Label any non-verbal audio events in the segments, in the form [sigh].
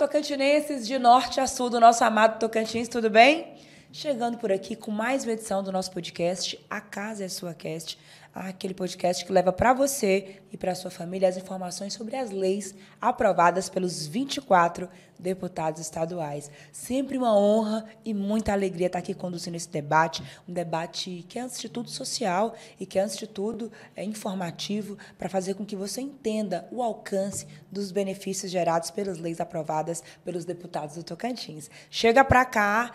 Tocantinenses de norte a sul do nosso amado Tocantins, tudo bem? Chegando por aqui com mais uma edição do nosso podcast A Casa é Sua Cast, aquele podcast que leva para você e para sua família as informações sobre as leis aprovadas pelos 24 deputados estaduais. Sempre uma honra e muita alegria estar aqui conduzindo esse debate, um debate que é antes de tudo social e que antes de tudo é informativo para fazer com que você entenda o alcance dos benefícios gerados pelas leis aprovadas pelos deputados do Tocantins. Chega para cá,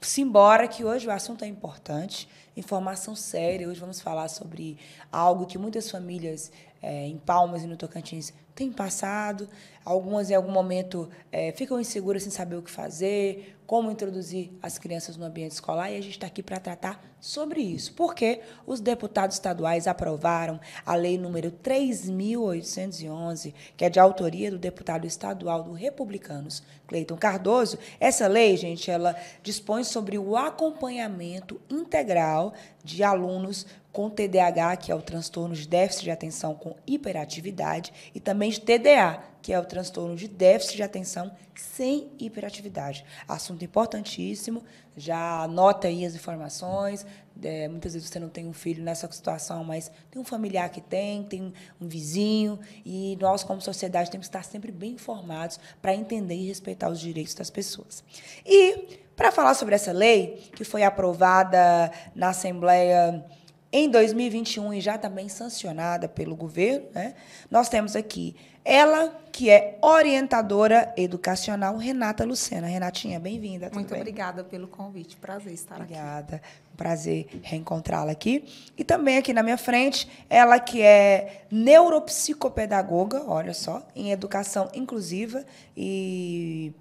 simbora que hoje o assunto é importante informação séria. Hoje vamos falar sobre algo que muitas famílias é, em Palmas e no Tocantins têm passado. Algumas, em algum momento, é, ficam inseguras sem saber o que fazer, como introduzir as crianças no ambiente escolar, e a gente está aqui para tratar sobre isso. Porque os deputados estaduais aprovaram a lei número 3.811, que é de autoria do deputado estadual do Republicanos, Cleiton Cardoso. Essa lei, gente, ela dispõe sobre o acompanhamento integral de alunos com TDAH, que é o transtorno de déficit de atenção com hiperatividade, e também de TDA, que é o transtorno de déficit de atenção sem hiperatividade. Assunto importantíssimo, já anota aí as informações. É, muitas vezes você não tem um filho nessa situação, mas tem um familiar que tem, tem um vizinho, e nós, como sociedade, temos que estar sempre bem informados para entender e respeitar os direitos das pessoas. E, para falar sobre essa lei, que foi aprovada na Assembleia em 2021 e já também sancionada pelo governo, né? Nós temos aqui ela, que é orientadora educacional, Renata Lucena. Renatinha, bem-vinda. Muito bem? obrigada pelo convite. Prazer estar obrigada. aqui. Obrigada. Prazer reencontrá-la aqui. E também aqui na minha frente, ela que é neuropsicopedagoga, olha só, em educação inclusiva e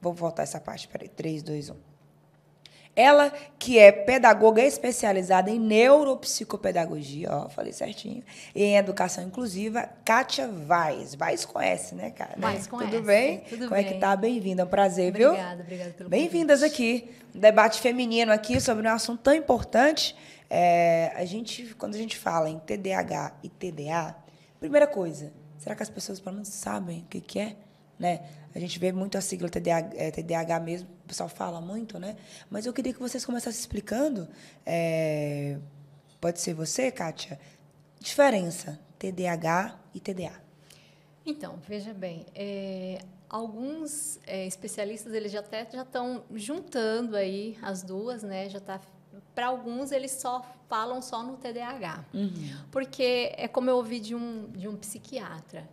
vou voltar essa parte, peraí, 3, 2, 1. Ela, que é pedagoga especializada em neuropsicopedagogia, ó, falei certinho, e em educação inclusiva, Kátia Vaz. Vaz conhece, né, cara? Vaz conhece. Tudo bem? Tudo Como bem. é que tá? Bem-vinda, é um prazer, obrigada, viu? Obrigada, obrigada pelo Bem-vindas aqui, um debate feminino aqui sobre um assunto tão importante. É, a gente, quando a gente fala em TDAH e TDA, primeira coisa, será que as pessoas pelo menos sabem o que, que é? Né? A gente vê muito a sigla TDAH, é, TDAH mesmo, o pessoal fala muito, né? Mas eu queria que vocês começassem explicando, é, pode ser você, Kátia, diferença TDAH e TDA. Então, veja bem, é, alguns é, especialistas eles já até já estão juntando aí as duas, né? Já está para alguns eles só falam só no TDAH, uhum. porque é como eu ouvi de um de um psiquiatra.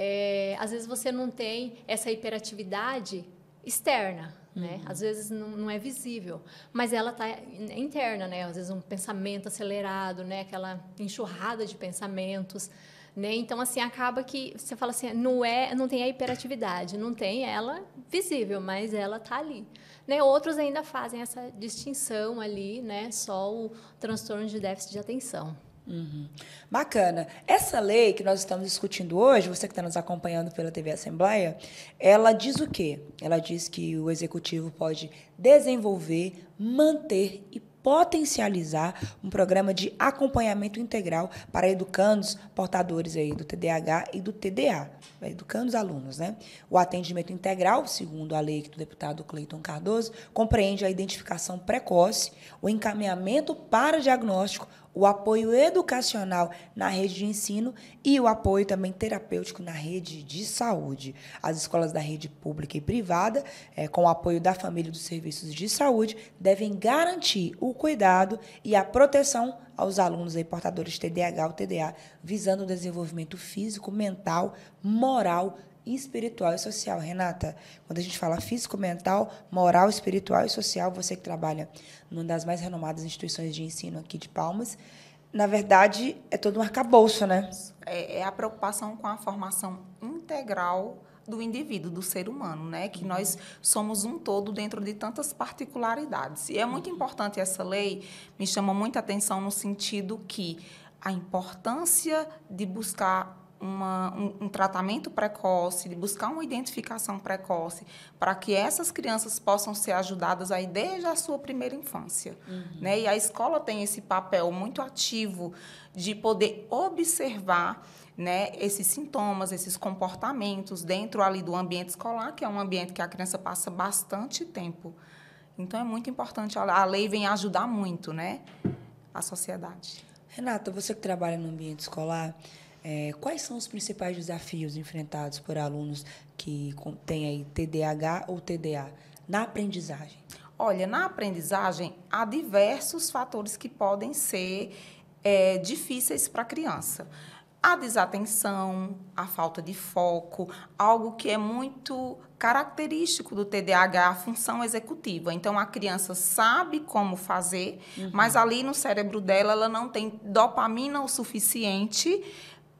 É, às vezes você não tem essa hiperatividade externa, né? Uhum. Às vezes não, não, é visível, mas ela está interna, né? Às vezes um pensamento acelerado, né? Aquela enxurrada de pensamentos, né? Então assim acaba que você fala assim, não é, não tem a hiperatividade, não tem ela visível, mas ela está ali. Né? Outros ainda fazem essa distinção ali, né? Só o transtorno de déficit de atenção. Uhum. Bacana. Essa lei que nós estamos discutindo hoje, você que está nos acompanhando pela TV Assembleia, ela diz o quê? Ela diz que o executivo pode desenvolver, manter e potencializar um programa de acompanhamento integral para educandos portadores aí do TDAH e do TDA, educando os alunos. Né? O atendimento integral, segundo a lei do deputado Cleiton Cardoso, compreende a identificação precoce, o encaminhamento para diagnóstico, o apoio educacional na rede de ensino e o apoio também terapêutico na rede de saúde. As escolas da rede pública e privada, é, com o apoio da família dos serviços de saúde, devem garantir o cuidado e a proteção aos alunos aí, portadores de TDAH ou TDA, visando o desenvolvimento físico, mental, moral, espiritual e social. Renata, quando a gente fala físico, mental, moral, espiritual e social, você que trabalha numa das mais renomadas instituições de ensino aqui de Palmas, na verdade, é todo um arcabouço, né? É, é a preocupação com a formação integral do indivíduo, do ser humano, né? Que nós somos um todo dentro de tantas particularidades. E é muito importante essa lei, me chama muita atenção no sentido que a importância de buscar uma, um, um, tratamento precoce, de buscar uma identificação precoce, para que essas crianças possam ser ajudadas aí desde a sua primeira infância. Uhum. Né? E a escola tem esse papel muito ativo de poder observar né, esses sintomas, esses comportamentos dentro ali do ambiente escolar, que é um ambiente que a criança passa bastante tempo. Então é muito importante, a lei vem ajudar muito, né, a sociedade. Renata, você que trabalha no ambiente escolar, é, quais são os principais desafios enfrentados por alunos que têm aí TDAH ou TDA na aprendizagem? Olha, na aprendizagem há diversos fatores que podem ser é, difíceis para a criança. A desatenção, a falta de foco, algo que é muito característico do TDAH, a função executiva. Então, a criança sabe como fazer, uhum. mas ali no cérebro dela, ela não tem dopamina o suficiente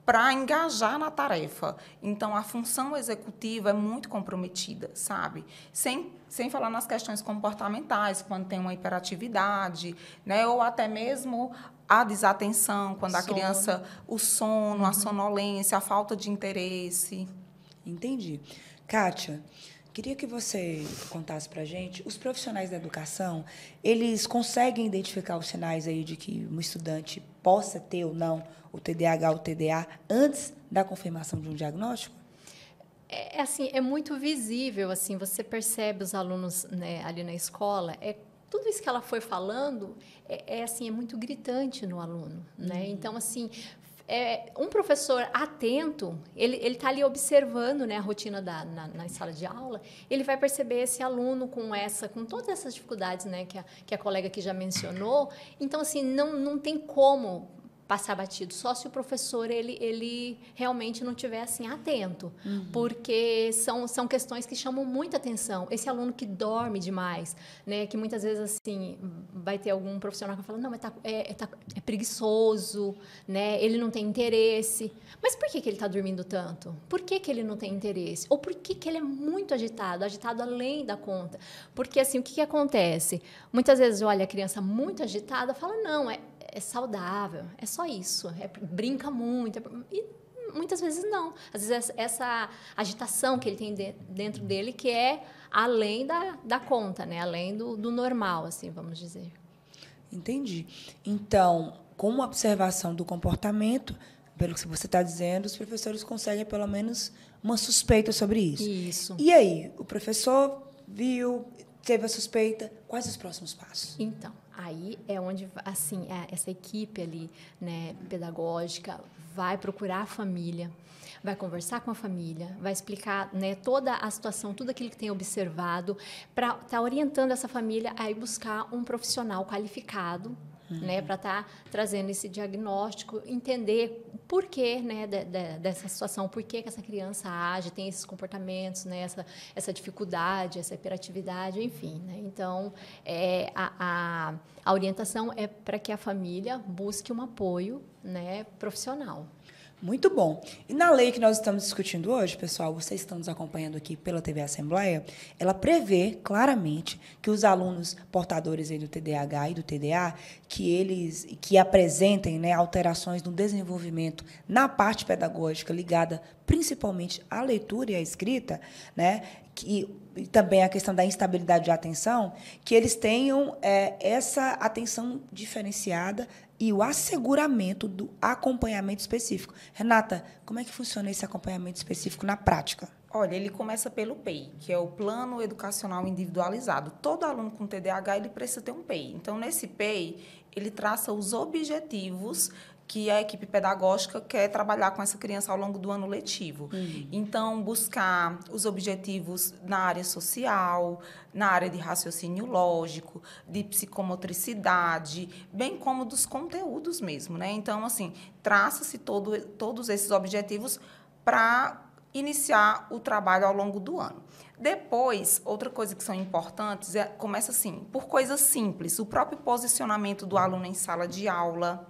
para engajar na tarefa. Então, a função executiva é muito comprometida, sabe? Sem, sem falar nas questões comportamentais, quando tem uma hiperatividade, né? ou até mesmo a desatenção, quando sono. a criança, o sono, uhum. a sonolência, a falta de interesse. Entendi. Kátia, queria que você contasse para gente, os profissionais da educação, eles conseguem identificar os sinais aí de que um estudante possa ter ou não o TDAH ou o TDA antes da confirmação de um diagnóstico? É, é assim, é muito visível, assim, você percebe os alunos né, ali na escola, é tudo isso que ela foi falando é, é assim é muito gritante no aluno, né? Uhum. Então assim é, um professor atento, ele está ali observando né, a rotina da, na, na, sala de aula, ele vai perceber esse aluno com essa, com todas essas dificuldades né, que, a, que a colega aqui já mencionou. Então, assim, não, não tem como passar batido, só se o professor ele, ele realmente não tiver assim atento, uhum. porque são, são questões que chamam muita atenção. Esse aluno que dorme demais, né, que muitas vezes assim vai ter algum profissional que fala não, mas tá, é, é, tá, é preguiçoso, né, ele não tem interesse. Mas por que, que ele está dormindo tanto? Por que, que ele não tem interesse? Ou por que, que ele é muito agitado, agitado além da conta? Porque assim o que, que acontece? Muitas vezes olha a criança muito agitada, fala não, é é saudável, é só isso, é, brinca muito. É, e muitas vezes não. Às vezes essa agitação que ele tem de, dentro dele que é além da, da conta, né? além do, do normal, assim, vamos dizer. Entendi. Então, com uma observação do comportamento, pelo que você está dizendo, os professores conseguem pelo menos uma suspeita sobre isso. Isso. E aí, o professor viu, teve a suspeita, quais os próximos passos? Então, aí é onde assim é, essa equipe ali né pedagógica vai procurar a família vai conversar com a família vai explicar né toda a situação tudo aquilo que tem observado para estar tá orientando essa família a ir buscar um profissional qualificado uhum. né, para estar tá trazendo esse diagnóstico, entender por que né, de, de, dessa situação, por que, que essa criança age, tem esses comportamentos, né, essa, essa dificuldade, essa hiperatividade, enfim. Né? Então, é, a, a, a orientação é para que a família busque um apoio né, profissional. Muito bom. E na lei que nós estamos discutindo hoje, pessoal, vocês estão nos acompanhando aqui pela TV Assembleia, ela prevê claramente que os alunos portadores do TDAH e do TDA, que eles que apresentem né, alterações no desenvolvimento na parte pedagógica ligada principalmente à leitura e à escrita, né, que e também a questão da instabilidade de atenção, que eles tenham é, essa atenção diferenciada e o asseguramento do acompanhamento específico. Renata, como é que funciona esse acompanhamento específico na prática? Olha, ele começa pelo PEI, que é o Plano Educacional Individualizado. Todo aluno com TDAH ele precisa ter um PEI. Então, nesse PEI, ele traça os objetivos que a equipe pedagógica quer trabalhar com essa criança ao longo do ano letivo. Uhum. Então, buscar os objetivos na área social, na área de raciocínio lógico, de psicomotricidade, bem como dos conteúdos mesmo, né? Então, assim, traça-se todo, todos esses objetivos para iniciar o trabalho ao longo do ano. Depois, outra coisa que são importantes é começa assim, por coisas simples, o próprio posicionamento do aluno em sala de aula,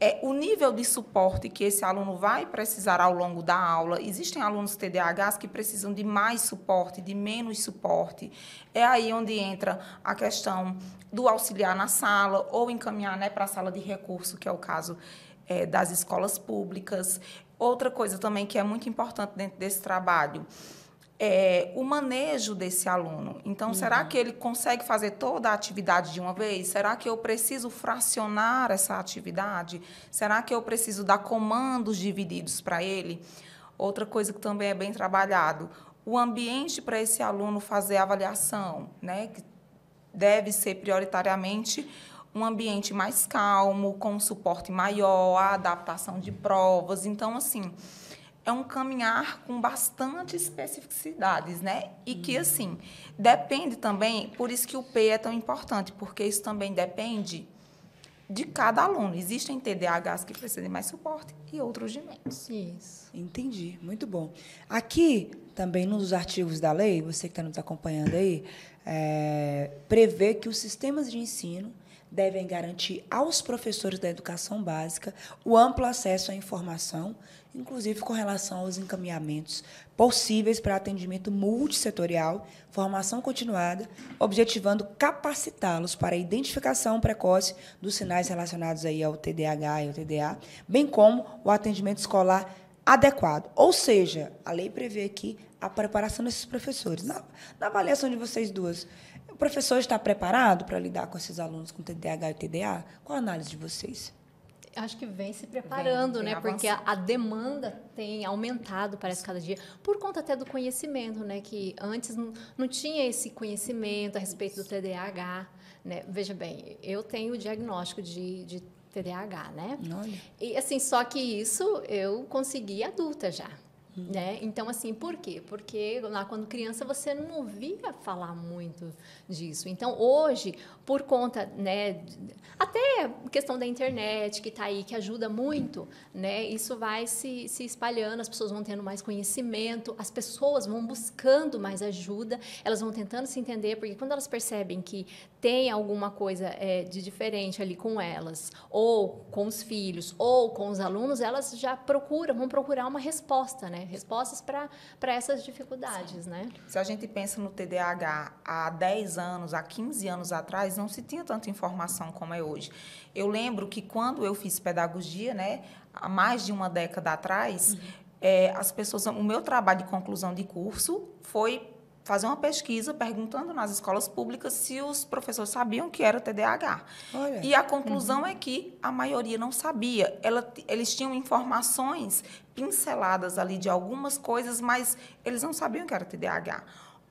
é o nível de suporte que esse aluno vai precisar ao longo da aula. Existem alunos TDAHs que precisam de mais suporte, de menos suporte. É aí onde entra a questão do auxiliar na sala ou encaminhar né, para a sala de recurso, que é o caso é, das escolas públicas Outra coisa também que é muito importante dentro desse trabalho é o manejo desse aluno. Então, uhum. será que ele consegue fazer toda a atividade de uma vez? Será que eu preciso fracionar essa atividade? Será que eu preciso dar comandos divididos para ele? Outra coisa que também é bem trabalhado, o ambiente para esse aluno fazer avaliação, né? Que deve ser prioritariamente um ambiente mais calmo, com um suporte maior, a adaptação de provas. Então, assim, é um caminhar com bastante especificidades, né? E que, uhum. assim, depende também, por isso que o P é tão importante, porque isso também depende de cada aluno. Existem TDAHs que precisam de mais suporte e outros de menos. Isso. Entendi. Muito bom. Aqui, também, num dos artigos da lei, você que está nos acompanhando aí, é, prevê que os sistemas de ensino devem garantir aos professores da educação básica o amplo acesso à informação, inclusive com relação aos encaminhamentos possíveis para atendimento multissetorial, formação continuada, objetivando capacitá-los para a identificação precoce dos sinais relacionados aí ao TDAH e ao TDA, bem como o atendimento escolar adequado. Ou seja, a lei prevê aqui a preparação desses professores. Na, na avaliação de vocês duas, professor está preparado para lidar com esses alunos com TDAH e TDA? Qual a análise de vocês? Acho que vem se preparando, vem, né? Porque a, a, demanda tem aumentado, parece, cada dia, por conta até do conhecimento, né? Que antes não, não tinha esse conhecimento a respeito do TDAH. Né? Veja bem, eu tenho o diagnóstico de, de TDAH, né? Olha. E assim, só que isso eu consegui adulta já. Né? Então, assim, por quê? Porque lá quando criança você não ouvia falar muito disso. Então, hoje, por conta, né, até questão da internet que está aí, que ajuda muito, né, isso vai se, se espalhando, as pessoas vão tendo mais conhecimento, as pessoas vão buscando mais ajuda, elas vão tentando se entender, porque quando elas percebem que tem alguma coisa é, de diferente ali com elas, ou com os filhos, ou com os alunos, elas já procuram, vão procurar uma resposta, né? Respostas para essas dificuldades, Sim. né? Se a gente pensa no TDAH há 10 anos, há 15 anos atrás, não se tinha tanta informação como é hoje. Eu lembro que quando eu fiz pedagogia, né, há mais de uma década atrás, uhum. é, as pessoas, o meu trabalho de conclusão de curso foi fazer uma pesquisa perguntando nas escolas públicas se os professores sabiam que era TDAH. Olha. E a conclusão uhum. é que a maioria não sabia. Ela, eles tinham informações pinceladas ali de algumas coisas, mas eles não sabiam que era TDAH.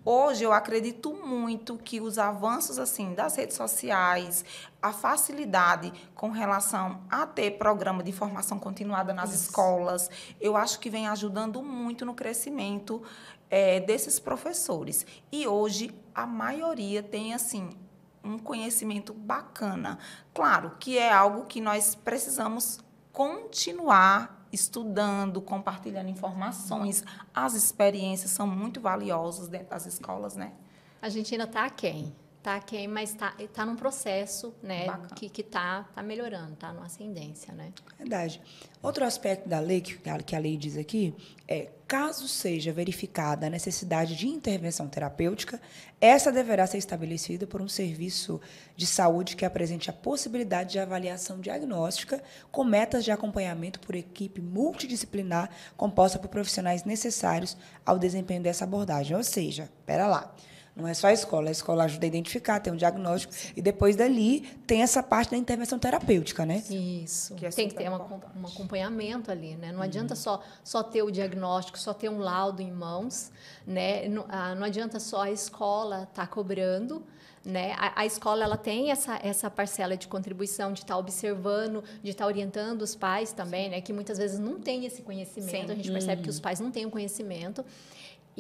Hoje eu acredito muito que os avanços assim das redes sociais, a facilidade com relação a ter programa de formação continuada nas Isso. escolas, eu acho que vem ajudando muito no crescimento é, desses professores. E hoje a maioria tem assim um conhecimento bacana. Claro que é algo que nós precisamos continuar estudando, compartilhando informações. As experiências são muito valiosas dentro das escolas, né? A gente ainda está quem? Está quem, mas está tá num processo, né? Bacana. Que que tá, tá melhorando, tá numa ascendência, né? Verdade. Outro aspecto da lei que, que a lei diz aqui é caso seja verificada a necessidade de intervenção terapêutica, essa deverá ser estabelecida por um serviço de saúde que apresente a possibilidade de avaliação diagnóstica com metas de acompanhamento por equipe multidisciplinar composta por profissionais necessários ao desempenho dessa abordagem. Ou seja, espera lá. Não é só a escola, a escola ajuda a identificar, tem um diagnóstico e depois dali tem essa parte da intervenção terapêutica, né? Isso. Que é tem que ter uma, um acompanhamento ali, né? Não uhum. adianta só, só ter o diagnóstico, só ter um laudo em mãos, né? Não, ah, não adianta só a escola estar tá cobrando, né? A, a, escola ela tem essa, essa parcela de contribuição, de estar tá observando, de estar tá orientando os pais também, né? que muitas vezes não tem esse conhecimento, Sim. a gente percebe que os uhum. pais não têm o conhecimento.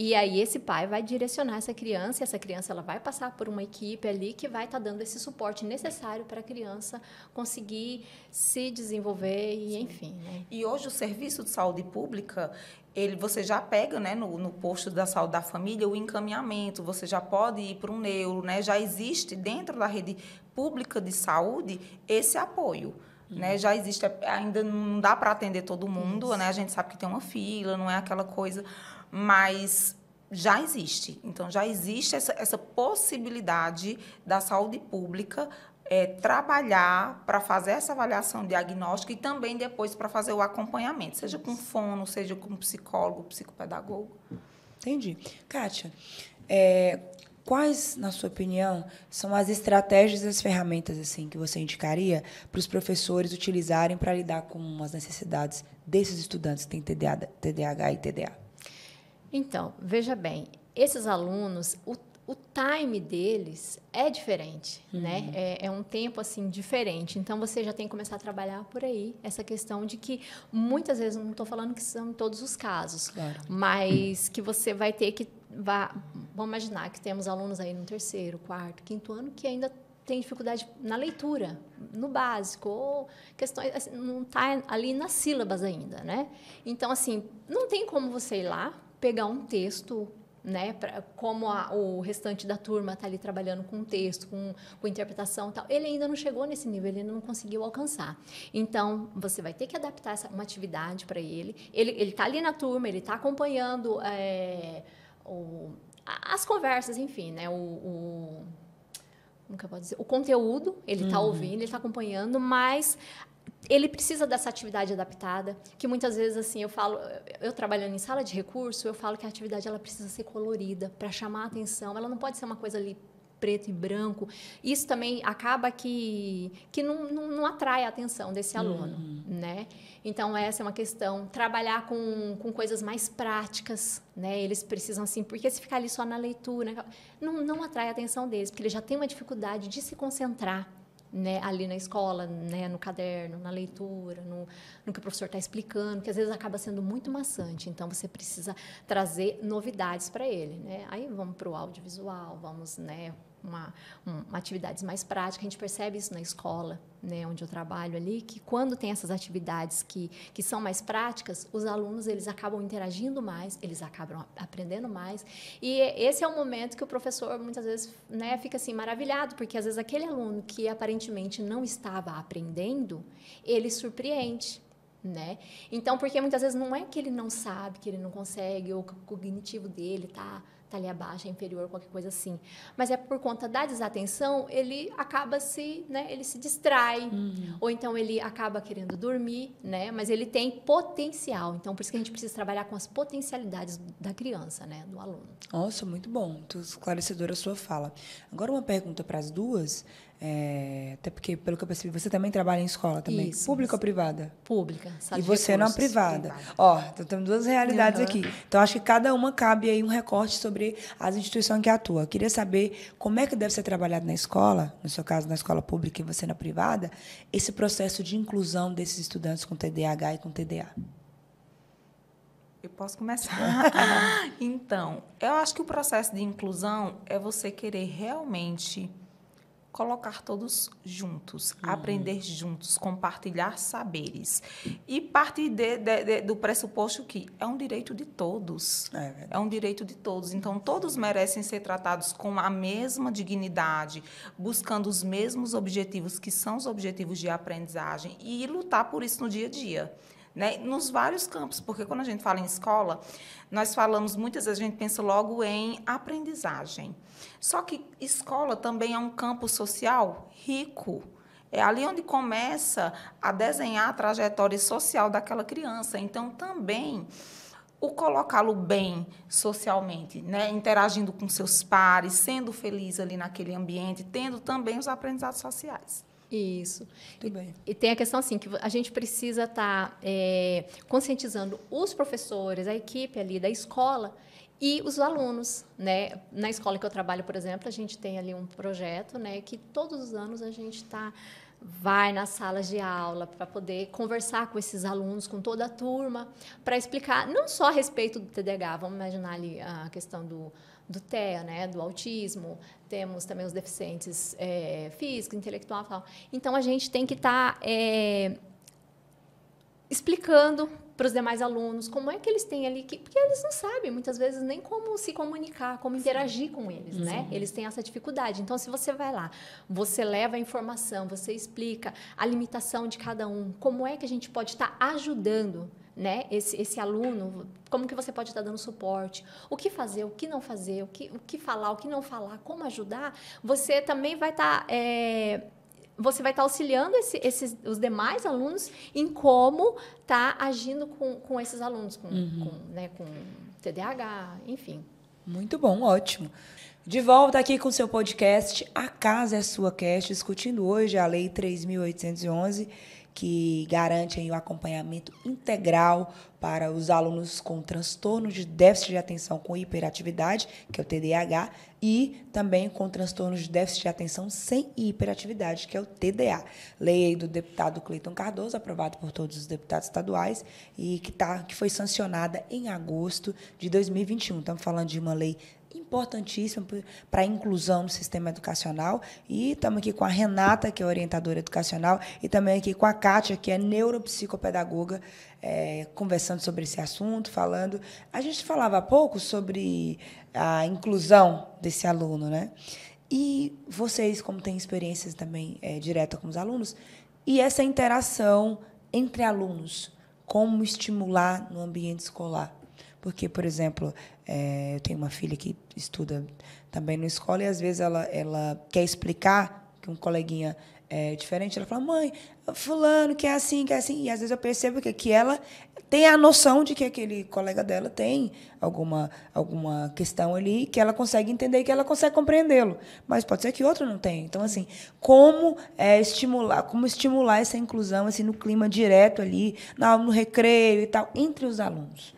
E aí esse pai vai direcionar essa criança, e essa criança ela vai passar por uma equipe ali que vai estar tá dando esse suporte necessário para a criança conseguir se desenvolver e Sim. enfim. Né? E hoje o serviço de saúde pública ele, você já pega né, no, no posto da saúde da família o encaminhamento, você já pode ir para um neuro, né? já existe dentro da rede pública de saúde esse apoio. Né? Uhum. Né? Já existe, ainda não dá para atender todo mundo, né? a gente sabe que tem uma fila, não é aquela coisa mas já existe. Então, já existe essa, essa possibilidade da saúde pública é, trabalhar para fazer essa avaliação diagnóstica e também depois para fazer o acompanhamento, seja com fono, seja com psicólogo, psicopedagogo. Entendi. Kátia, é, quais, na sua opinião, são as estratégias e as ferramentas assim que você indicaria para os professores utilizarem para lidar com as necessidades desses estudantes que têm TDAH e TDA? Então, veja bem, esses alunos, o o time deles é diferente, uhum. né? É, é, um tempo assim diferente. Então você já tem que começar a trabalhar por aí essa questão de que muitas vezes não estou falando que são todos os casos, claro. mas que você vai ter que vá, vamos imaginar que temos alunos aí no terceiro, quarto, quinto ano que ainda tem dificuldade na leitura, no básico, ou questões assim, não está ali nas sílabas ainda, né? Então assim não tem como você ir lá pegar um texto né? Pra, como a, o restante da turma está ali trabalhando com texto, com, com interpretação e tal, ele ainda não chegou nesse nível, ele ainda não conseguiu alcançar. Então, você vai ter que adaptar essa, uma atividade para ele. Ele está ali na turma, ele está acompanhando é, o, as conversas, enfim, né? O, o eu posso dizer? O conteúdo, ele está uhum. ouvindo, ele está acompanhando, mas ele precisa dessa atividade adaptada, que muitas vezes assim eu falo, eu trabalhando em sala de recurso, eu falo que a atividade ela precisa ser colorida para chamar a atenção. Ela não pode ser uma coisa ali preto e branco. Isso também acaba que, que não, não, não atrai a atenção desse aluno, uhum. né? Então, essa é uma questão. Trabalhar com, com coisas mais práticas, né? Eles precisam, assim, porque se ficar ali só na leitura, não, não atrai a atenção deles, porque ele já tem uma dificuldade de se concentrar né, ali na escola, né, no caderno, na leitura, no, no que o professor está explicando, que às vezes acaba sendo muito maçante. Então, você precisa trazer novidades para ele. Né? Aí vamos para o audiovisual, vamos né, uma, uma atividades mais práticas. A gente percebe isso na escola, né, onde eu trabalho ali, que quando tem essas atividades que, que são mais práticas, os alunos eles acabam interagindo mais, eles acabam aprendendo mais. E esse é o momento que o professor muitas vezes né, fica assim maravilhado, porque às vezes aquele aluno que aparentemente não estava aprendendo, ele surpreende. Né? Então, porque muitas vezes não é que ele não sabe, que ele não consegue, ou que o cognitivo dele está ali abaixo, é inferior, qualquer coisa assim. Mas é por conta da desatenção, ele acaba se, né, ele se distrai, uhum. ou então ele acaba querendo dormir, né? Mas ele tem potencial. Então, por isso que a gente precisa trabalhar com as potencialidades da criança, né, do aluno. Nossa, muito bom, muito esclarecedora a sua fala. Agora uma pergunta para as duas. É, até porque, pelo que eu percebi, você também trabalha em escola também. Isso, Pública isso. ou privada? Pública. E você na privada. privada. Ó, então temos duas realidades uhum. aqui. Então, acho que cada uma cabe aí um recorte sobre as instituições que atua. Eu queria saber como é que deve ser trabalhado na escola, no seu caso, na escola pública e você na privada, esse processo de inclusão desses estudantes com TDAH e com TDA. Eu posso começar? [laughs] então, eu acho que o processo de inclusão é você querer realmente colocar todos juntos, uhum. aprender juntos, compartilhar saberes. E partir de, de, de, do pressuposto que é um direito de todos. É, é, um direito de todos. Então, todos merecem ser tratados com a mesma dignidade, buscando os mesmos objetivos, que são os objetivos de aprendizagem, e lutar por isso no dia a dia né? nos vários campos, porque quando a gente fala em escola, nós falamos muitas vezes, a gente pensa logo em aprendizagem. Só que escola também é um campo social rico. É ali onde começa a desenhar a trajetória social daquela criança. Então, também o colocá-lo bem socialmente, né? interagindo com seus pares, sendo feliz ali naquele ambiente, tendo também os aprendizados sociais. Isso. Tudo bem. E, tem a questão assim que a gente precisa estar tá, é, conscientizando os professores, a equipe ali da escola e os alunos, né? Na escola que eu trabalho, por exemplo, a gente tem ali um projeto, né? Que todos os anos a gente está vai nas salas de aula para poder conversar com esses alunos, com toda a turma, para explicar não só a respeito do TDAH, vamos imaginar ali a questão do do TEA, né, do autismo, temos também os deficientes é, físico, intelectual, tal. Então a gente tem que estar tá, é, explicando para os demais alunos como é que eles têm ali que porque eles não sabem muitas vezes nem como se comunicar como interagir com eles né? Sim. né eles têm essa dificuldade então se você vai lá você leva a informação você explica a limitação de cada um como é que a gente pode estar tá ajudando né, esse, esse aluno, como que você pode estar dando suporte, o que fazer, o que não fazer, o que, o que falar, o que não falar, como ajudar, você também vai estar é, você vai estar auxiliando esse, esses, os demais alunos em como tá agindo com, com esses alunos, com, uhum. com, né, com TDAH, enfim. Muito bom, ótimo. De volta aqui com o seu podcast A Casa é Sua Cast, discutindo hoje a Lei 3.811 que garante aí o acompanhamento integral para os alunos com transtorno de déficit de atenção com hiperatividade, que é o TDAH, e também com transtorno de déficit de atenção sem hiperatividade, que é o TDA. Lei do deputado Cleiton Cardoso, aprovada por todos os deputados estaduais e que, tá, que foi sancionada em agosto de 2021. Estamos falando de uma lei importantíssimo para a inclusão no sistema educacional. E estamos aqui com a Renata, que é orientadora educacional, e também aqui com a Kátia, que é neuropsicopedagoga, é, conversando sobre esse assunto, falando. A gente falava há pouco sobre a inclusão desse aluno, né? E vocês, como têm experiências também é, direta com os alunos, e essa interação entre alunos, como estimular no ambiente escolar? Porque, por exemplo, é, eu tenho uma filha que estuda também na escola e às vezes ela, ela quer explicar que um coleguinha é diferente, ela fala, mãe, fulano que é assim, que é assim. E às vezes eu percebo que, que ela tem a noção de que aquele colega dela tem alguma, alguma questão ali que ela consegue entender e que ela consegue compreendê-lo. Mas pode ser que outro não tenha. Então, assim, como é, estimular, como estimular essa inclusão assim, no clima direto ali, no recreio e tal, entre os alunos?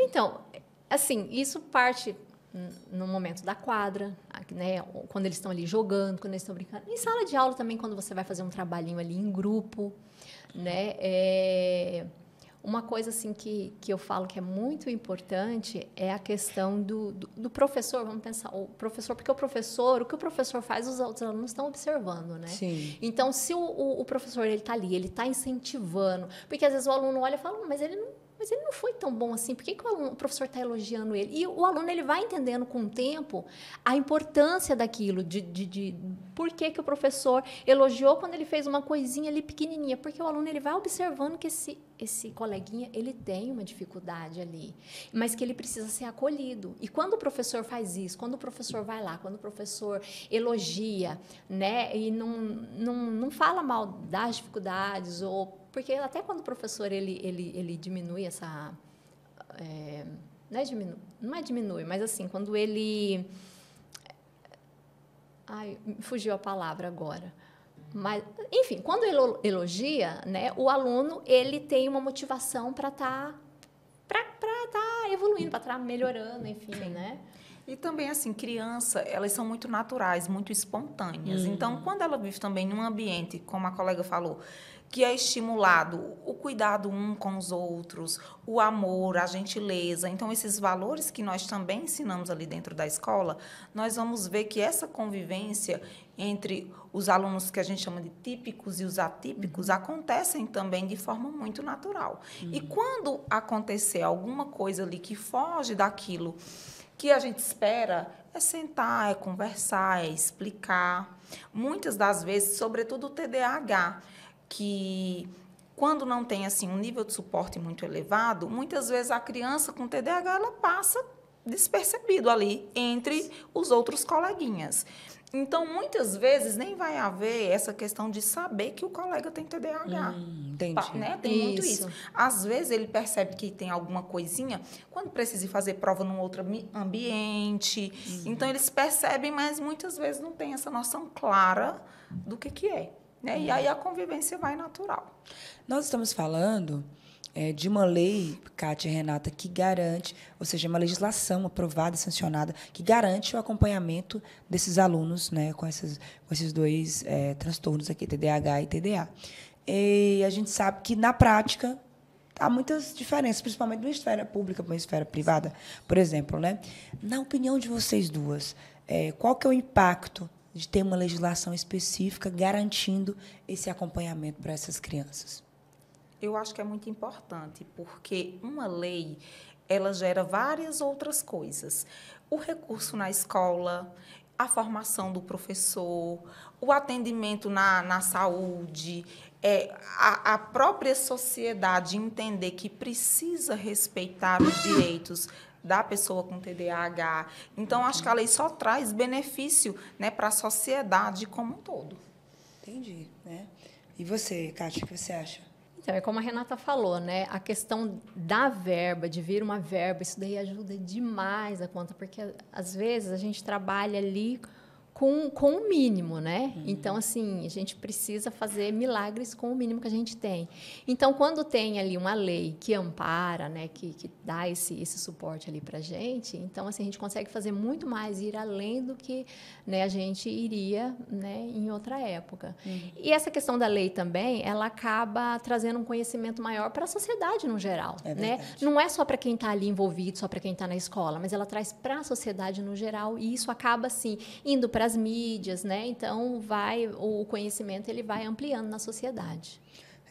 Então, assim, isso parte no momento da quadra, né? quando eles estão ali jogando, quando eles estão brincando. Em sala de aula também, quando você vai fazer um trabalhinho ali em grupo. Né? É... Uma coisa assim que, que eu falo que é muito importante é a questão do, do, do, professor. Vamos pensar, o professor, porque o professor, o que o professor faz, os outros alunos estão observando, né? Sim. Então, se o, o, o professor ele está ali, ele está incentivando, porque às vezes o aluno olha e fala, mas ele não mas ele não foi tão bom assim, por que, que o, aluno, o, professor está elogiando ele? E o aluno ele vai entendendo com o tempo a importância daquilo, de, de, de por que, que o professor elogiou quando ele fez uma coisinha ali pequenininha, porque o aluno ele vai observando que esse, esse coleguinha ele tem uma dificuldade ali, mas que ele precisa ser acolhido. E quando o professor faz isso, quando o professor vai lá, quando o professor elogia, né, e não, não, não fala mal das dificuldades ou porque até quando o professor ele, ele, ele diminui essa. É, não, é diminu, não é diminui, mas assim, quando ele. Ai, fugiu a palavra agora. Mas, enfim, quando ele elogia, né, o aluno ele tem uma motivação para estar tá, tá evoluindo, para estar tá melhorando, enfim, né? E também, assim, criança, elas são muito naturais, muito espontâneas. Uhum. Então, quando ela vive também num ambiente, como a colega falou, que é estimulado o cuidado um com os outros, o amor, a gentileza. Então, esses valores que nós também ensinamos ali dentro da escola, nós vamos ver que essa convivência entre os alunos que a gente chama de típicos e os atípicos uhum. acontecem também de forma muito natural. Uhum. E quando acontecer alguma coisa ali que foge daquilo que a gente espera, é sentar, é conversar, é explicar. Muitas das vezes, sobretudo o TDAH, que quando não tem assim um nível de suporte muito elevado, muitas vezes a criança com TDAH ela passa despercebido ali entre os outros coleguinhas. Então, muitas vezes nem vai haver essa questão de saber que o colega tem TDAH. Hum, entendi. Né? Tem isso. muito isso. Às vezes ele percebe que tem alguma coisinha quando precisa fazer prova num outro ambiente. Uhum. Então, eles percebem, mas muitas vezes não tem essa noção clara do que, que é. Né? E aí a convivência vai natural. Nós estamos falando é, de uma lei, Kátia e Renata, que garante, ou seja, uma legislação aprovada e sancionada, que garante o acompanhamento desses alunos né, com, esses, com esses dois é, transtornos aqui, TDAH e TDA. E a gente sabe que, na prática, há muitas diferenças, principalmente na esfera pública para a esfera privada. Por exemplo, né? na opinião de vocês duas, é, qual que é o impacto de ter uma legislação específica garantindo esse acompanhamento para essas crianças? Eu acho que é muito importante, porque uma lei ela gera várias outras coisas. O recurso na escola, a formação do professor, o atendimento na, na saúde, é, a, a própria sociedade entender que precisa respeitar os direitos da pessoa com TDAH. Então, acho que a lei só traz benefício né, para a sociedade como um todo. Entendi, né? E você, Kátia, o que você acha? Então, é como a Renata falou, né? A questão da verba, de vir uma verba, isso daí ajuda demais a conta, porque às vezes a gente trabalha ali com, com o mínimo, né? Uhum. Então, assim, a gente precisa fazer milagres com o mínimo que a gente tem. Então, quando tem ali uma lei que ampara, né, que, que dá esse, esse suporte ali para a gente, então, assim, a gente consegue fazer muito mais, ir além do que né, a gente iria né, em outra época. Uhum. E essa questão da lei também, ela acaba trazendo um conhecimento maior para a sociedade no geral, é né? Não é só para quem está ali envolvido, só para quem está na escola, mas ela traz para a sociedade no geral e isso acaba, assim, indo para as mídias, né? Então vai o conhecimento ele vai ampliando na sociedade.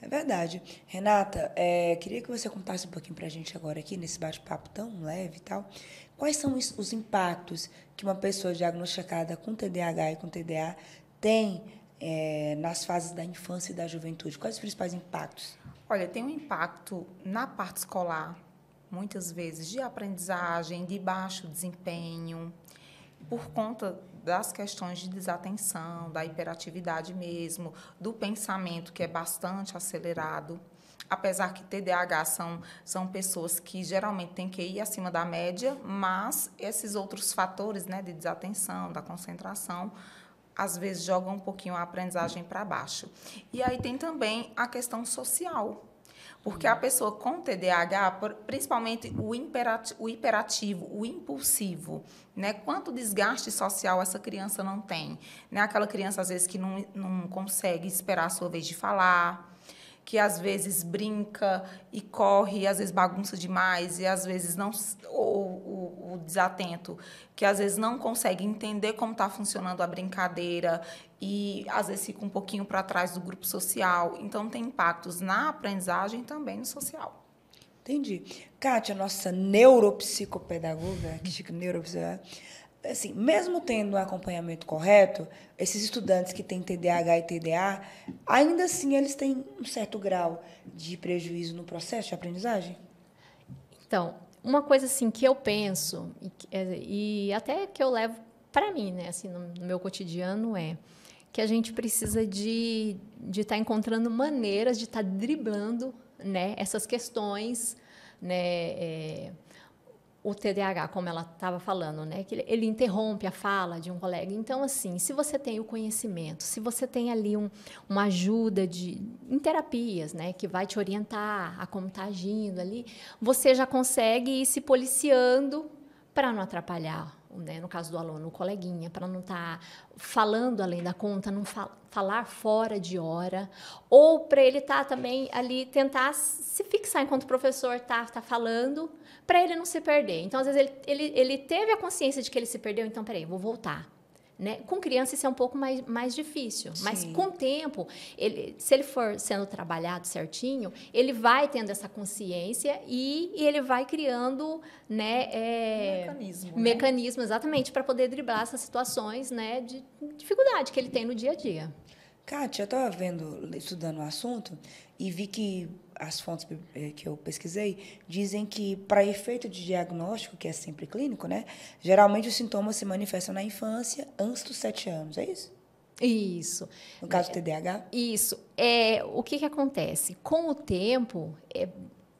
É verdade. Renata, é, queria que você contasse um pouquinho para a gente agora aqui, nesse bate-papo tão leve e tal, quais são os, os, impactos que uma pessoa diagnosticada com TDAH e com TDA tem é, nas fases da infância e da juventude? Quais os principais impactos? Olha, tem um impacto na parte escolar, muitas vezes, de aprendizagem, de baixo desempenho, por conta das questões de desatenção, da hiperatividade mesmo, do pensamento que é bastante acelerado. Apesar que TDAH são, são pessoas que geralmente têm que ir acima da média, mas esses outros fatores né, de desatenção, da concentração, às vezes jogam um pouquinho a aprendizagem para baixo. E aí tem também a questão social, porque a pessoa com TDAH, principalmente o imperativo, o, hiperativo, o impulsivo, né? Quanto desgaste social essa criança não tem? Né? Aquela criança, às vezes, que não, não consegue esperar a sua vez de falar, que às vezes brinca e corre, e às vezes bagunça demais, e às vezes não. Ou o, desatento, que às vezes não consegue entender como está funcionando a brincadeira e às vezes fica um pouquinho para trás do grupo social. Então, tem impactos na aprendizagem e também no social. Entendi. Kátia, nossa neuropsicopedagoga, que chica neuropsicopedagoga, assim, mesmo tendo um acompanhamento correto, esses estudantes que têm TDAH e TDA, ainda assim eles têm um certo grau de prejuízo no processo de aprendizagem? Então, uma coisa assim que eu penso e, é, e até que eu levo para mim, né, assim, no, no, meu cotidiano é que a gente precisa de de estar tá encontrando maneiras de estar tá driblando, né, essas questões, né, é, o TDAH, como ela estava falando, né? Que ele, interrompe a fala de um colega. Então, assim, se você tem o conhecimento, se você tem ali um, uma ajuda de, em terapias, né? Que vai te orientar a como está agindo ali, você já consegue ir se policiando para não atrapalhar né, no caso do aluno, o coleguinha, para não estar tá falando além da conta, não fa falar fora de hora, ou para ele estar tá também ali, tentar se fixar enquanto o professor está tá falando, para ele não se perder. Então, às vezes, ele, ele, ele teve a consciência de que ele se perdeu, então, peraí, vou voltar. Né? Com criança isso é um pouco mais, mais difícil, Sim. mas com o tempo, ele, se ele for sendo trabalhado certinho, ele vai tendo essa consciência e, e ele vai criando né, é, mecanismo, né? mecanismo exatamente para poder driblar essas situações né, de dificuldade que ele tem no dia a dia. Kátia, eu estava vendo, estudando o assunto e vi que as fontes eh, que eu pesquisei dizem que, para efeito de diagnóstico, que é sempre clínico, né, geralmente os sintomas se manifestam na infância antes dos sete anos, é isso? Isso. No caso do TDAH? Isso. É, o que, que acontece? Com o tempo, é,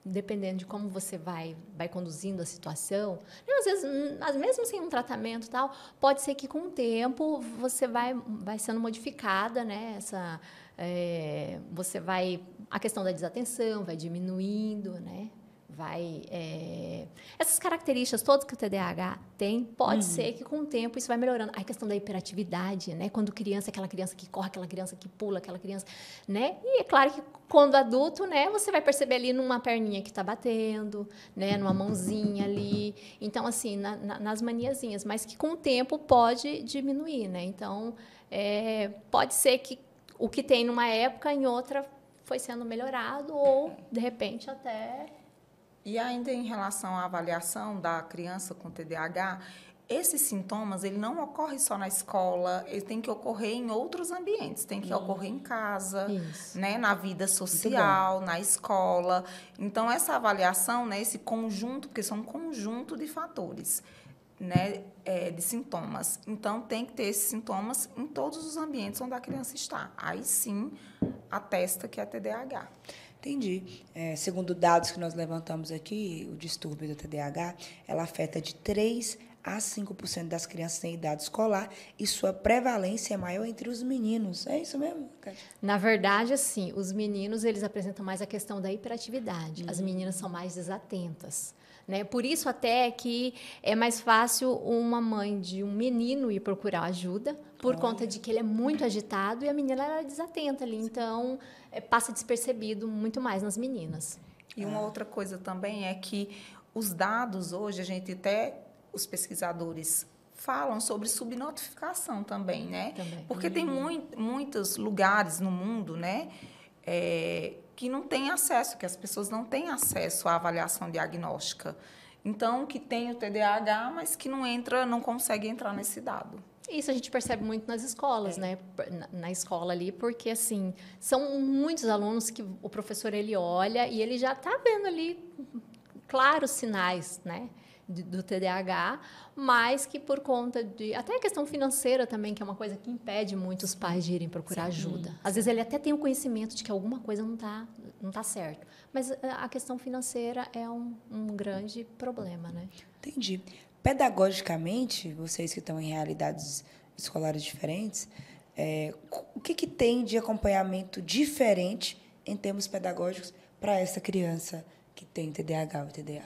dependendo de como você vai, vai conduzindo a situação, né, às vezes, mesmo sem um tratamento e tal, pode ser que com o tempo você vai, vai sendo modificada, né? Essa, é, você vai a questão da desatenção vai diminuindo, né? Vai é, essas características todas que o TDAH tem, pode uhum. ser que com o tempo isso vai melhorando. A questão da hiperatividade, né? Quando criança, aquela criança que corre, aquela criança que pula, aquela criança, né? E é claro que quando adulto, né, você vai perceber ali numa perninha que está batendo, né, numa mãozinha ali. Então, assim, na, na, nas maniazinhas, mas que com o tempo pode diminuir, né? Então, é, pode ser que o que tem numa época, em outra foi sendo melhorado ou, de repente, até. E ainda em relação à avaliação da criança com TDAH, esses sintomas ele não ocorre só na escola, ele tem que ocorrer em outros ambientes, tem que ocorrer em casa, né, na vida social, na escola. Então essa avaliação, né, esse conjunto, porque são um conjunto de fatores né, é, de sintomas. Então, tem que ter esses sintomas em todos os ambientes onde a criança está. Aí sim, atesta que é TDAH. Entendi. É, segundo dados que nós levantamos aqui, o distúrbio do TDAH, ela afeta de 3 a 5% das crianças em idade escolar e sua prevalência é maior entre os meninos. É isso mesmo? Kátia? Na verdade, assim, os meninos eles apresentam mais a questão da hiperatividade. Uhum. As meninas são mais desatentas. Né? Por isso até que é mais fácil uma mãe de um menino ir procurar ajuda, por Olha. conta de que ele é muito agitado e a menina ela é desatenta ali. Então, é, passa despercebido muito mais nas meninas. E uma outra coisa também é que os dados hoje, a gente até, os pesquisadores falam sobre subnotificação também, né? Também. Porque tem mui- muitos lugares no mundo, né? é, que não tem acesso, que as pessoas não têm acesso à avaliação diagnóstica. Então, que tem o TDAH, mas que não entra, não consegue entrar nesse dado. Isso a gente percebe muito nas escolas, né? Na, na escola ali, porque assim, são muitos alunos que o professor ele olha e ele já está vendo ali claros sinais, né? De- Do TDAH, mas que por conta de. Até a questão financeira também, que é uma coisa que impede muitos pais de irem procurar ajuda. Às vezes ele até tem o conhecimento de que alguma coisa não está não tá certo. Mas eh, a questão financeira é um, um grande problema, né? Entendi. Pedagogicamente, vocês que estão em realidades escolares diferentes, é, o que, que tem de acompanhamento diferente em termos pedagógicos para essa criança que tem TDAH ou TDA?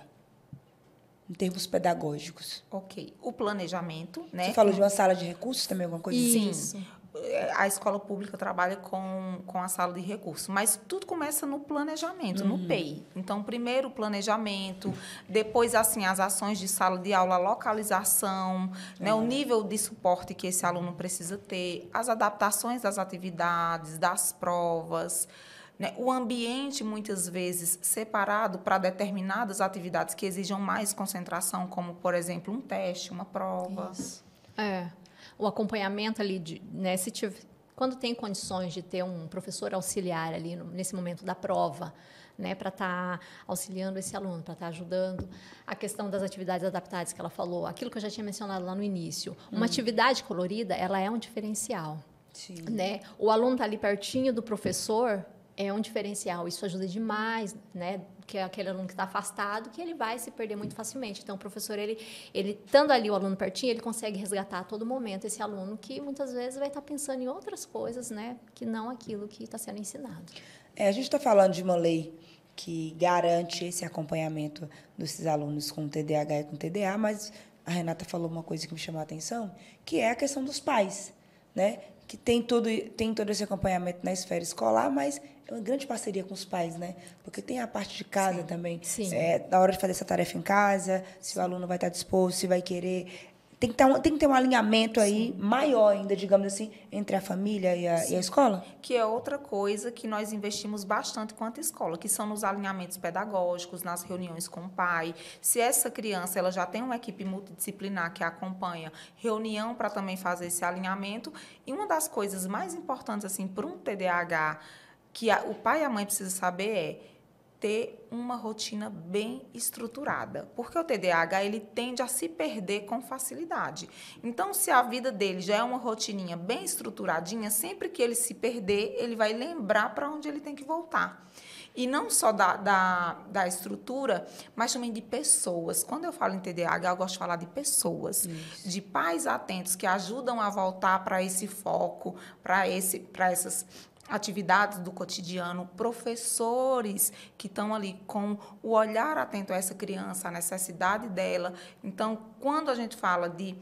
Em termos pedagógicos. Ok. O planejamento, né? Você falou de uma sala de recursos também, alguma coisa assim? Isso. É, a escola pública trabalha com, com a sala de recursos, mas tudo começa no planejamento, no PEI. Então, primeiro o planejamento, depois assim as ações de sala de aula, a localização, né, o nível de suporte que esse aluno precisa ter, as adaptações das atividades, das provas, né, o ambiente muitas vezes separado para determinadas atividades que exijam mais concentração, como por exemplo um teste, uma prova. É. O acompanhamento ali, de, né, se tiver, quando tem condições de ter um professor auxiliar ali no- nesse momento da prova, né, para estar auxiliando esse aluno, para estar ajudando. A questão das atividades adaptadas que ela falou, aquilo que eu já tinha mencionado lá no início. Uma atividade colorida, ela é um diferencial. Sim. né? O aluno está ali pertinho do professor, é um diferencial. Isso ajuda demais, né? Que é aquele aluno que está afastado, que ele vai se perder muito facilmente. Então, o professor, ele, ele estando ali o aluno pertinho, ele consegue resgatar a todo momento esse aluno que muitas vezes vai estar pensando em outras coisas, né? Que não aquilo que está sendo ensinado. É, a gente está falando de uma lei que garante esse acompanhamento desses alunos com TDAH e com TDA, mas a Renata falou uma coisa que me chamou a atenção, que é a questão dos pais, né? Que tem todo, tem todo esse acompanhamento na esfera escolar, mas é uma grande parceria com os pais, né? Porque tem a parte de casa também. Sim. É, na hora de fazer essa tarefa em casa, se o aluno vai estar disposto, se vai querer. Tem que, ter um, tem que ter um alinhamento aí maior ainda, digamos assim, entre a família e a, e a escola. que é outra coisa que nós investimos bastante quanto escola, que são nos alinhamentos pedagógicos, nas reuniões com o pai. Se essa criança ela já tem uma equipe multidisciplinar que a acompanha, reunião para também fazer esse alinhamento. E uma das coisas mais importantes assim para um TDAH que a- o pai e a mãe precisam saber é ter uma rotina bem estruturada, porque o TDAH ele tende a se perder com facilidade. Então, se a vida dele já é uma rotininha bem estruturadinha, sempre que ele se perder, ele vai lembrar para onde ele tem que voltar. E não só da, da, da estrutura, mas também de pessoas. Quando eu falo em TDAH, eu gosto de falar de pessoas, de pais atentos que ajudam a voltar para esse foco, para esse, para essas atividades do cotidiano, professores que estão ali com o olhar atento a essa criança, a necessidade dela. Então, quando a gente fala de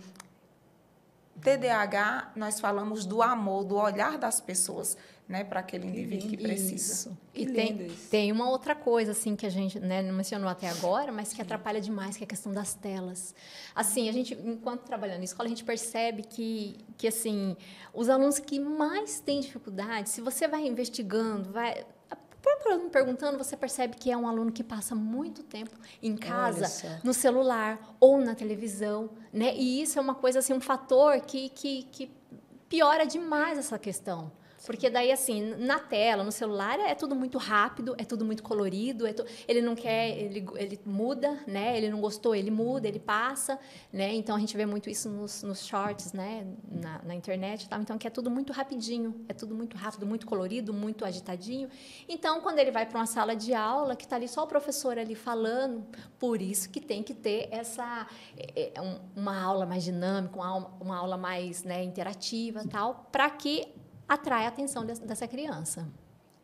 TDAH, nós falamos do amor, do olhar das pessoas, né, para aquele indivíduo que precisa. Isso. Que E tem, isso. tem uma outra coisa, assim, que a gente né, não mencionou até agora, mas que atrapalha demais, que é a questão das telas. Assim, a gente, enquanto trabalhando na escola, a gente percebe que, que assim, os alunos que mais têm dificuldade, se você vai investigando, vai... O próprio aluno perguntando, você percebe que é um aluno que passa muito tempo em casa, no celular ou na televisão, né? E isso é uma coisa, assim, um fator que, que, que piora demais essa questão. Porque daí, assim, na tela, no celular, é tudo muito rápido, é tudo muito colorido, é tu... ele não quer, ele, ele muda, né? Ele não gostou, ele muda, ele passa, né? Então, a gente vê muito isso nos, nos shorts, né? Na, na internet e tal. Então, que é tudo muito rapidinho, é tudo muito rápido, muito colorido, muito agitadinho. Então, quando ele vai para uma sala de aula, que está ali só o professor ali falando, por isso que tem que ter essa... É, é, uma aula mais dinâmica, uma aula, uma aula mais né, interativa tal, para que atrai a atenção dessa criança.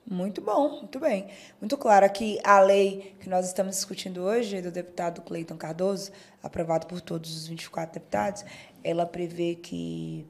Muito bom, muito bem. Muito claro aqui a lei que nós estamos discutindo hoje, do deputado Cleiton Cardoso, aprovado por todos os 24 deputados, ela prevê que,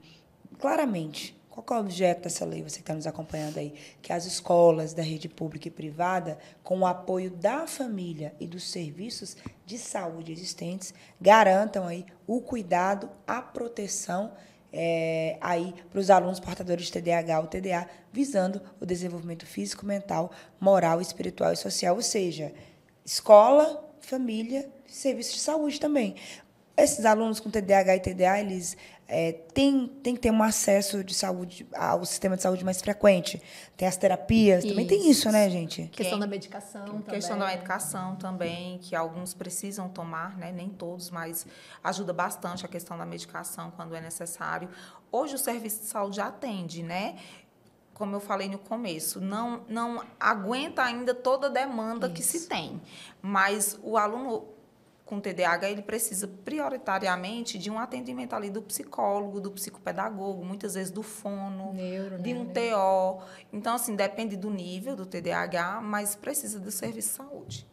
claramente, qual é o objeto dessa lei, você que está nos acompanhando aí? Que as escolas da rede pública e privada, com o apoio da família e dos serviços de saúde existentes, garantam aí o cuidado, a proteção é, aí para os alunos portadores de TDAH ou TDA, visando o desenvolvimento físico, mental, moral, espiritual e social, ou seja, escola, família, serviço de saúde também. Esses alunos com TDAH e TDA, eles é, têm, têm que ter um acesso de saúde ao sistema de saúde mais frequente. Tem as terapias, isso. também tem isso, né, gente? Questão da medicação também. Questão da medicação também, que alguns precisam tomar, né? Nem todos, mas ajuda bastante a questão da medicação quando é necessário. Hoje o serviço de saúde atende, né? como eu falei no começo, não, não aguenta ainda toda a demanda Isso. que se tem. Mas o aluno com TDAH, ele precisa prioritariamente de um atendimento ali do psicólogo, do psicopedagogo, muitas vezes do fono, Neuro, de né? um TO. Então, assim, depende do nível do TDAH, mas precisa do serviço de saúde.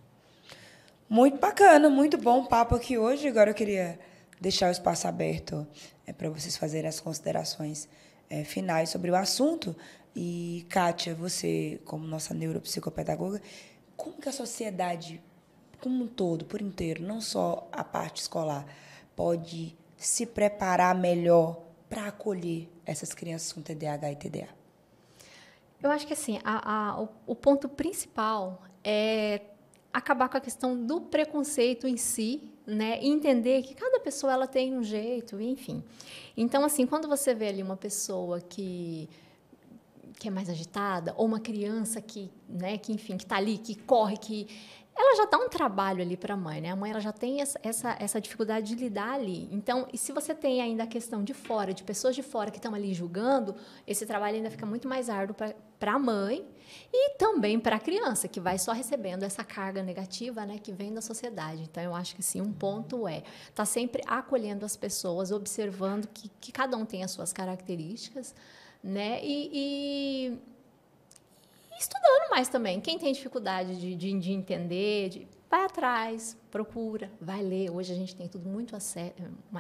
Muito bacana, muito bom papo aqui hoje. Agora eu queria deixar o espaço aberto é, para vocês fazerem as considerações é, finais sobre o assunto. E, Kátia, você, como nossa neuropsicopedagoga, como que a sociedade como um todo, por inteiro, não só a parte escolar, pode se preparar melhor para acolher essas crianças com TDAH e TDA? Eu acho que assim, a, a, o, o ponto principal é acabar com a questão do preconceito em si, né? E entender que cada pessoa ela tem um jeito, enfim. Então, assim, quando você vê ali uma pessoa que que é mais agitada ou uma criança que, né, que enfim, que está ali, que corre, que ela já dá um trabalho ali para a mãe, né? A mãe ela já tem essa, essa, essa, dificuldade de lidar ali. Então, e se você tem ainda a questão de fora, de pessoas de fora que estão ali julgando, esse trabalho ainda fica muito mais árduo para a mãe e também para a criança, que vai só recebendo essa carga negativa né, que vem da sociedade. Então, eu acho que sim, um ponto é estar tá sempre acolhendo as pessoas, observando que, que cada um tem as suas características, né? e, e estudando mais também. Quem tem dificuldade de, de, de entender, de, vai atrás, procura, vai ler. Hoje a gente tem tudo muito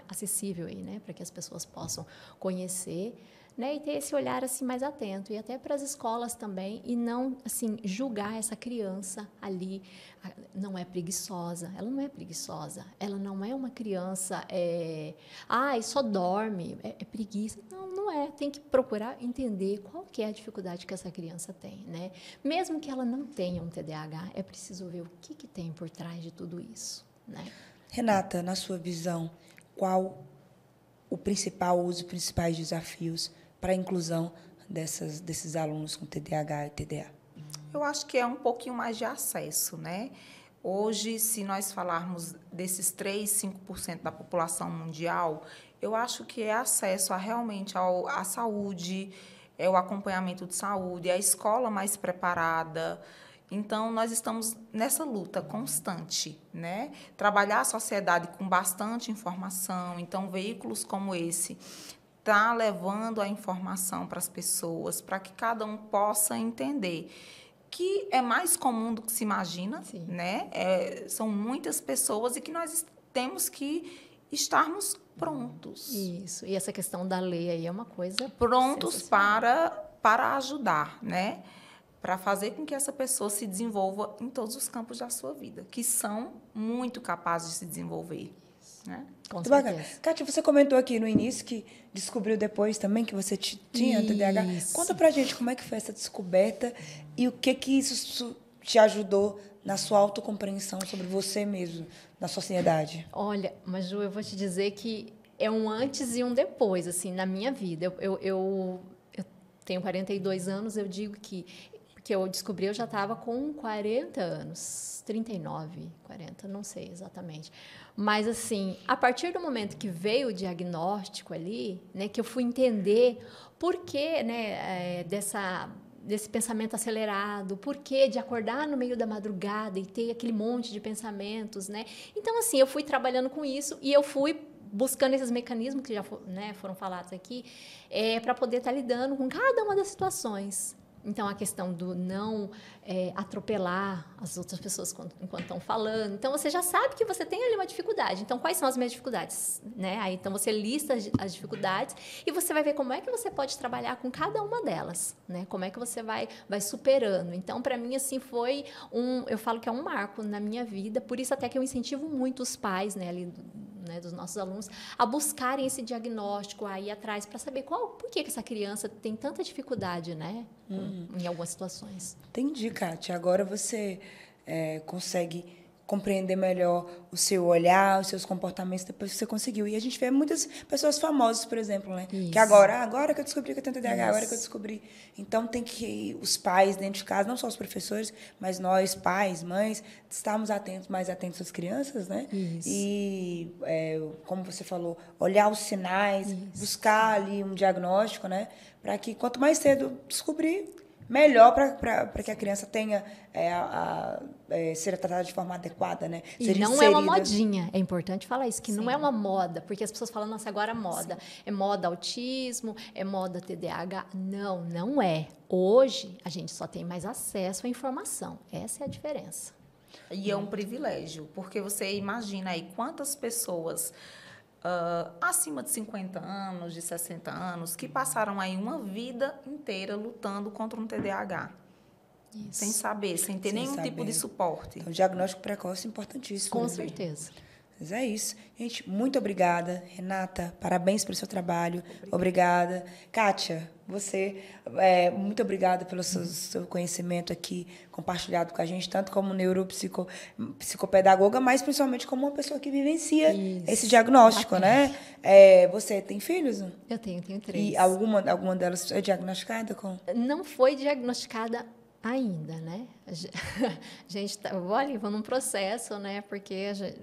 acessível aí, né, para que as pessoas possam conhecer né, e ter esse olhar assim mais atento. E até para as escolas também e não assim julgar essa criança ali não é preguiçosa. Ela não é preguiçosa. Ela não é uma criança é, ai só dorme é, é, preguiça. Não não é. Tem que procurar entender qual que é a dificuldade que essa criança tem né? Mesmo que ela não tenha um TDAH é preciso ver o que que tem por trás de tudo isso né? Renata na sua visão qual o principal os principais desafios para a inclusão dessas, desses alunos com TDAH e TDA? Eu acho que é um pouquinho mais de acesso, né? Hoje, se nós falarmos desses 3, 5% da população mundial, eu acho que é acesso a, realmente ao, à saúde, é o acompanhamento de saúde, é a escola mais preparada. Então, nós estamos nessa luta constante, né? Trabalhar a sociedade com bastante informação. Então, veículos como esse está levando a informação para as pessoas, para que cada um possa entender que é mais comum do que se imagina, Sim. né? É, são muitas pessoas e que nós temos que estarmos prontos. Isso. E essa questão da lei aí é uma coisa prontos para para ajudar, né? Para fazer com que essa pessoa se desenvolva em todos os campos da sua vida, que são muito capazes de se desenvolver. Né? Com Muito bacana. Kátia, você comentou aqui no início que descobriu depois também que você tinha isso. TDAH. Conta pra gente como é que foi essa descoberta e o que que isso te ajudou na sua autocompreensão sobre você mesmo, na sociedade. Olha, mas Ju, eu vou te dizer que é um antes e um depois, assim, na minha vida. Eu, eu, eu, eu tenho 42 anos, eu digo que que eu descobri, eu já estava com 40 anos, 39, 40, não sei exatamente. Mas, assim, a partir do momento que veio o diagnóstico ali, né, que eu fui entender por que né, é, dessa, desse pensamento acelerado, por que de acordar no meio da madrugada e ter aquele monte de pensamentos, né? Então, assim, eu fui trabalhando com isso e eu fui buscando esses mecanismos que já né, foram falados aqui, é, para poder estar tá lidando com cada uma das situações. Então, a questão do não é, atropelar as outras pessoas enquanto estão falando. Então, você já sabe que você tem ali uma dificuldade. Então, quais são as minhas dificuldades? Né? Aí, então, você lista as, as dificuldades e você vai ver como é que você pode trabalhar com cada uma delas. Né? Como é que você vai, vai superando. Então, para mim, assim, foi um... Eu falo que é um marco na minha vida. Por isso, até que eu incentivo muito os pais, né, ali né, dos nossos alunos, a buscarem esse diagnóstico aí atrás para saber qual, por que, que essa criança tem tanta dificuldade, né, hum. em algumas situações. Entendi, Kátia. Agora você é, consegue compreender melhor o seu olhar, os seus comportamentos depois que você conseguiu. E a gente vê muitas pessoas famosas, por exemplo, né? Isso. Que agora, agora que eu descobri que eu tenho TDAH, Isso. agora que eu descobri. Então tem que os pais dentro de casa, não só os professores, mas nós, pais, mães, estarmos atentos, mais atentos às crianças, né? Isso. E é, como você falou, olhar os sinais, buscar ali um diagnóstico, né? Para que quanto mais cedo descobrir, melhor para que a criança tenha é, a, a, é, ser tratada de forma adequada, né? E não inserida. é uma modinha, é importante falar isso, que Sim. não é uma moda, porque as pessoas falam, nossa, agora é moda. Sim. É moda autismo, é moda TDAH. Não, não é. Hoje, a gente só tem mais acesso à informação. Essa é a diferença. E é um privilégio, porque você imagina aí quantas pessoas uh, acima de 50 anos, de 60 anos, que passaram aí uma vida inteira lutando contra um TDAH. Isso. Sem saber, sem ter sem nenhum saber. tipo de suporte. Então, o diagnóstico precoce é importantíssimo. Com né? certeza. Mas é isso. Gente, muito obrigada. Renata, parabéns pelo seu trabalho. Obrigada. obrigada. Kátia, você, é, muito obrigada pelo seu, seu, conhecimento aqui compartilhado com a gente, tanto como neuropsicopedagoga, mas principalmente como uma pessoa que vivencia Isso. esse diagnóstico, né? É, você tem filhos? Eu tenho, tenho três. E alguma, alguma delas é diagnosticada com? Não foi diagnosticada ainda, né? A [laughs] gente tá, olha, vou num processo, né? Porque a gente,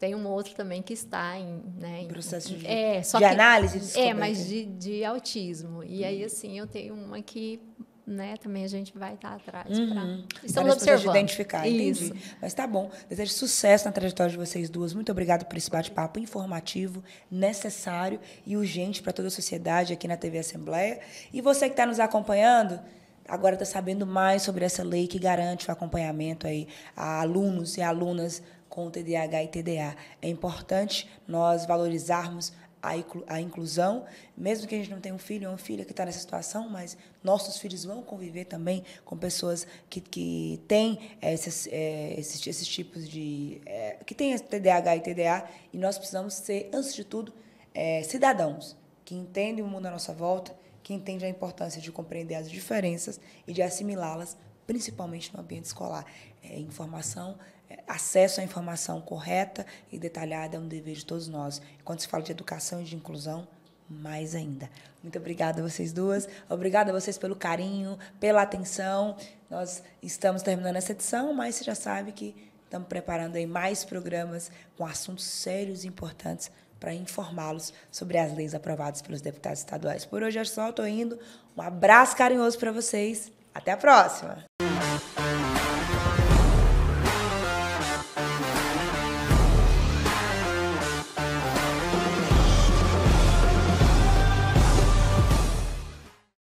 tem um outro também que está em, né, em processo de, é, de que, análise, de É, mas de, de autismo. E aí, assim, eu tenho uma que né, também a gente vai estar atrás uhum. para estamos observando. identificar, Isso. entendi. Mas tá bom. Desejo sucesso na trajetória de vocês duas. Muito obrigada por esse bate-papo informativo, necessário e urgente para toda a sociedade aqui na TV Assembleia. E você que está nos acompanhando, agora está sabendo mais sobre essa lei que garante o acompanhamento aí a alunos e alunas com TDAH e TDA. É importante nós valorizarmos a inclusão, mesmo que a gente não tenha um filho ou uma filha que está nessa situação, mas nossos filhos vão conviver também com pessoas que, que têm esses, é, esses, esses tipos de. É, que têm TDAH e TDA, e nós precisamos ser, antes de tudo, é, cidadãos que entendem o mundo à nossa volta, que entendem a importância de compreender as diferenças e de assimilá-las, principalmente no ambiente escolar. É, informação acesso à informação correta e detalhada é um dever de todos nós. Quando se fala de educação e de inclusão, mais ainda. Muito obrigada a vocês duas. Obrigada a vocês pelo carinho, pela atenção. Nós estamos terminando essa edição, mas você já sabe que estamos preparando aí mais programas com assuntos sérios e importantes para informá-los sobre as leis aprovadas pelos deputados estaduais. Por hoje é só, estou indo. Um abraço carinhoso para vocês. Até a próxima!